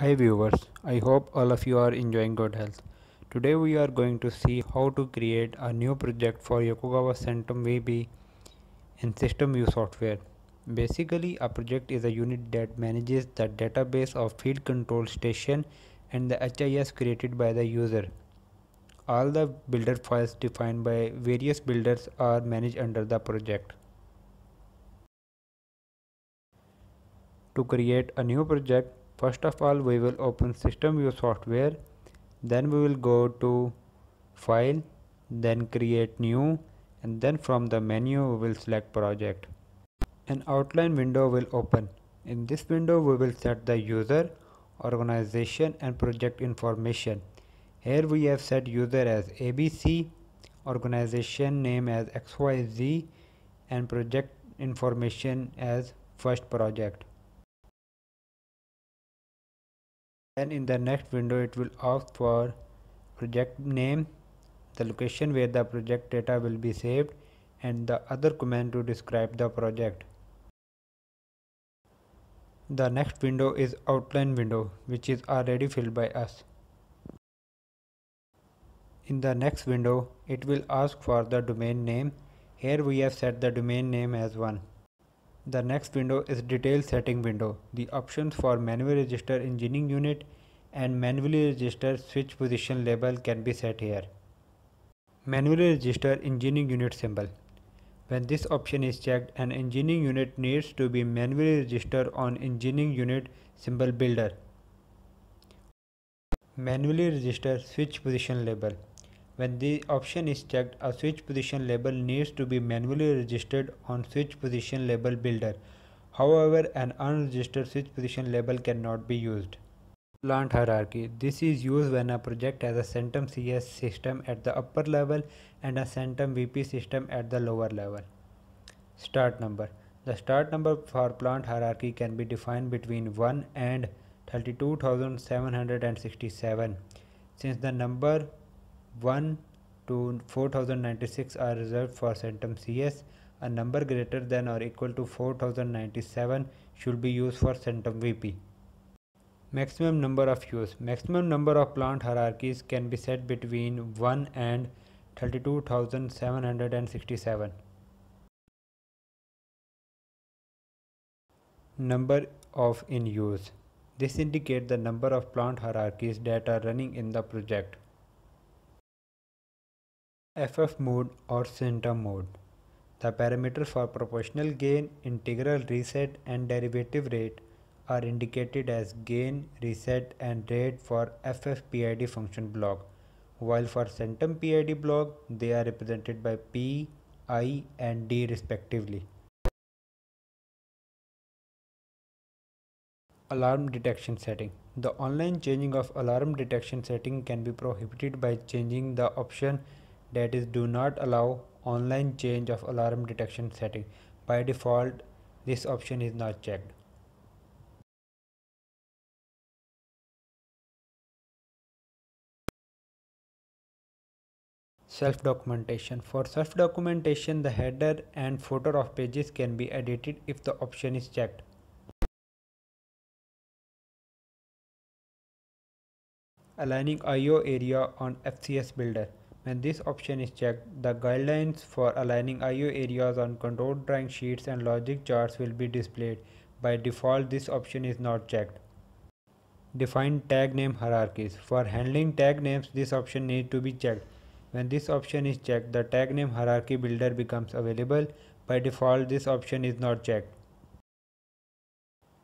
Hi viewers, I hope all of you are enjoying good health. Today we are going to see how to create a new project for Yokogawa Centum VP in System View software. Basically, a project is a unit that manages the database of field control station and the HIS created by the user. All the builder files defined by various builders are managed under the project. To create a new project, first of all we will open system view software. Then we will go to file then create new and then from the menu we will select project. An outline window will open. In this window we will set the user organization and project information. Here we have set user as abc organization name as xyz and project information as first project then in the next window it will ask for project name the location where the project data will be saved and the other command to describe the project. The next window is outline window which is already filled by us. In the next window it will ask for the domain name. Here we have set the domain name as 1 the next window is detail setting window. The options for manually register engineering unit and manually register switch position label can be set here. Manually register engineering unit symbol. When this option is checked, an engineering unit needs to be manually registered on engineering unit symbol builder. Manually register switch position label. When the option is checked, a switch position label needs to be manually registered on switch position label builder. However, an unregistered switch position label cannot be used. Plant hierarchy. This is used when a project has a Centum CS system at the upper level and a Centum VP system at the lower level. Start number. The start number for plant hierarchy can be defined between 1 and 32,767. Since the number 1 to 4096 are reserved for Centum CS. A number greater than or equal to 4097 should be used for Centum VP. Maximum number of use. Maximum number of plant hierarchies can be set between 1 and 32,767. Number of in use. This indicates the number of plant hierarchies that are running in the project. FF mode or Centum mode. The parameters for proportional gain, integral reset and derivative rate are indicated as gain, reset and rate for FFPID function block, while for Centum PID block they are represented by P, I and D respectively. Alarm detection setting. The online changing of alarm detection setting can be prohibited by changing the option that is do not allow online change of alarm detection setting. By default, this option is not checked. Self-documentation. For self-documentation, the header and footer of pages can be edited if the option is checked. Aligning I.O. area on FCS Builder. When this option is checked, the guidelines for aligning I.O. areas on control drawing sheets and logic charts will be displayed. By default, this option is not checked. Define tag name hierarchies. For handling tag names, this option needs to be checked. When this option is checked, the tag name hierarchy builder becomes available. By default, this option is not checked.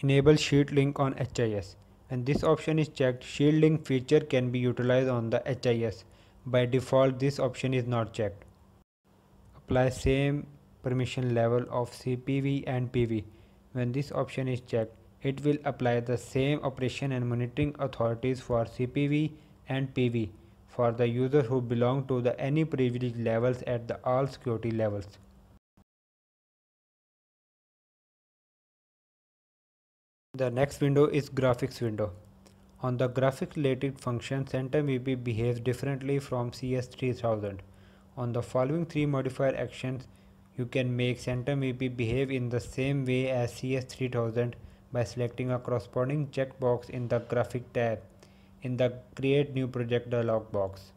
Enable sheet link on HIS. When this option is checked, sheet link feature can be utilized on the HIS. By default, this option is not checked. Apply same permission level of CPV and PV. When this option is checked, it will apply the same operation and monitoring authorities for CPV and PV for the users who belong to the any privilege levels at the all security levels. The next window is graphics window. On the graphics related function, Centum VP behaves differently from CS3000. On the following three modifier actions, you can make Centum VP behave in the same way as CS3000 by selecting a corresponding checkbox in the Graphic tab in the Create New Project dialog box.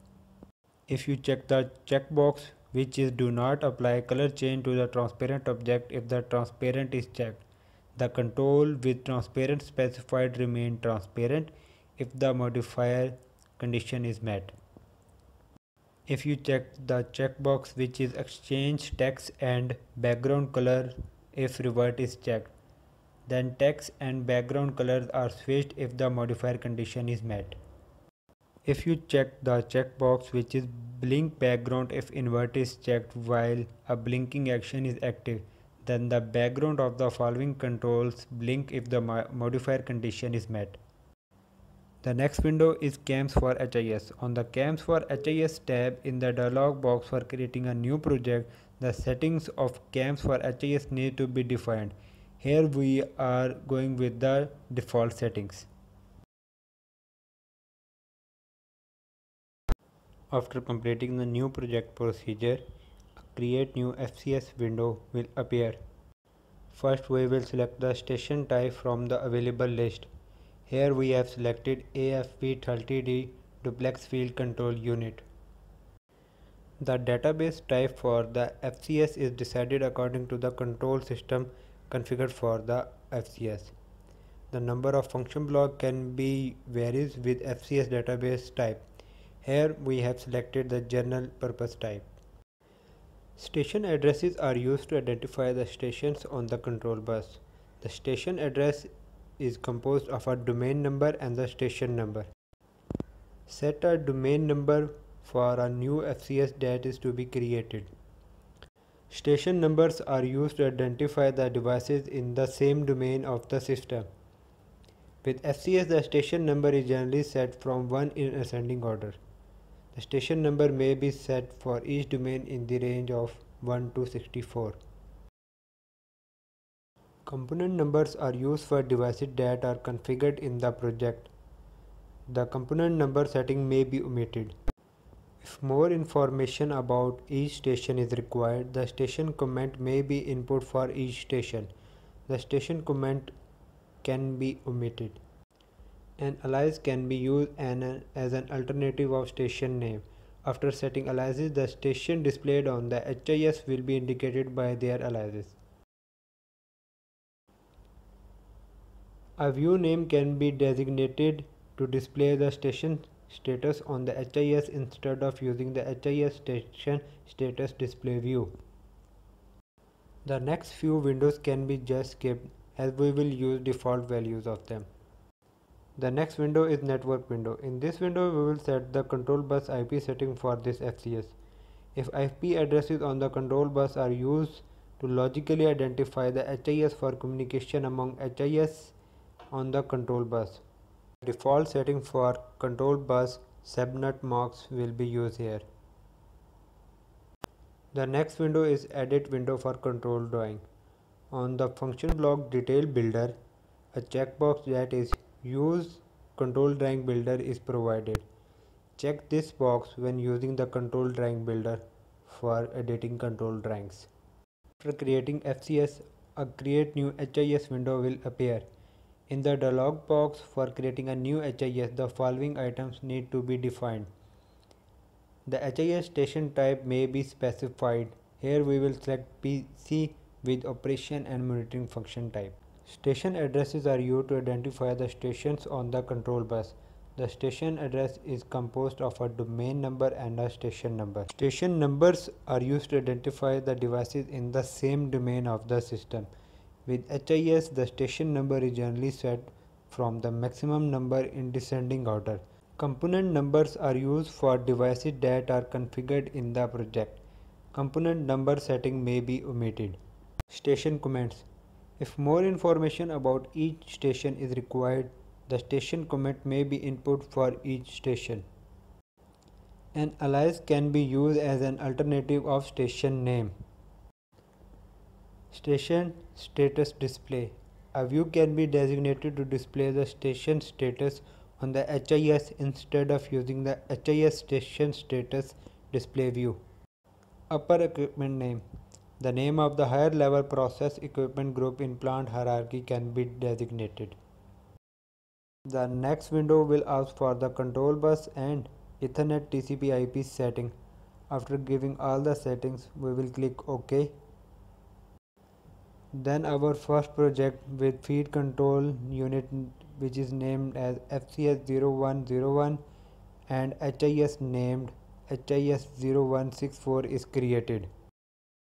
If you check the checkbox which is Do not apply color change to the transparent object if the transparent is checked, the control with transparent specified remain transparent if the modifier condition is met. If you check the checkbox which is exchange text and background color if revert is checked, then text and background colors are switched if the modifier condition is met. If you check the checkbox which is blink background if invert is checked while a blinking action is active, then the background of the following controls blink if the modifier condition is met. The next window is CAMS for HIS. On the CAMS for HIS tab in the dialog box for creating a new project, the settings of CAMS for HIS need to be defined. Here we are going with the default settings. After completing the new project procedure, create new FCS window will appear. First we will select the station type from the available list. Here we have selected AFV30D duplex field control unit. The database type for the FCS is decided according to the control system configured for the FCS. The number of function block can be varies with FCS database type. Here we have selected the general purpose type. Station addresses are used to identify the stations on the control bus. The station address is composed of a domain number and the station number. Set a domain number for a new FCS that is to be created. Station numbers are used to identify the devices in the same domain of the system. With FCS, the station number is generally set from 1 in ascending order. The station number may be set for each domain in the range of 1 to 64. Component numbers are used for devices that are configured in the project. The component number setting may be omitted. If more information about each station is required, the station comment may be input for each station. The station comment can be omitted. An alias can be used as an alternative of station name. After setting aliases, the station displayed on the HIS will be indicated by their aliases. A view name can be designated to display the station status on the HIS instead of using the HIS station status display view. The next few windows can be just skipped as we will use default values of them. The next window is network window. In this window we will set the control bus IP setting for this FCS. If IP addresses on the control bus are used to logically identify the HIS for communication among HIS on the control bus. Default setting for control bus subnet mask will be used here. The next window is edit window for control drawing. On the function block detail builder, a checkbox that is Use control drawing builder is provided. Check this box when using the control drawing builder for editing control drawings. After creating FCS, a create new HIS window will appear. In the dialog box for creating a new HIS, the following items need to be defined. The HIS station type may be specified. Here we will select PC with operation and monitoring function type. Station addresses are used to identify the stations on the control bus. The station address is composed of a domain number and a station number. Station numbers are used to identify the devices in the same domain of the system. With HIS, the station number is generally set from the maximum number in descending order. Component numbers are used for devices that are configured in the project. Component number setting may be omitted. Station comments if more information about each station is required, the station comment may be input for each station. An alias can be used as an alternative of station name. Station status display. A view can be designated to display the station status on the HIS instead of using the HIS station status display view. Upper equipment name. The name of the higher level process equipment group in plant hierarchy can be designated. The next window will ask for the control bus and Ethernet TCP IP setting. After giving all the settings, we will click OK. Then our first project with field control unit which is named as FCS0101 and HIS named HIS0164 is created.